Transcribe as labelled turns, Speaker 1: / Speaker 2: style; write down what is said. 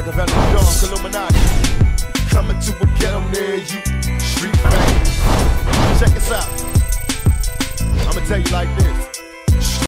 Speaker 1: Machiavelli, Dark Illuminati. Coming to a ghetto near you, street fame. Check us out. I'ma tell you like this.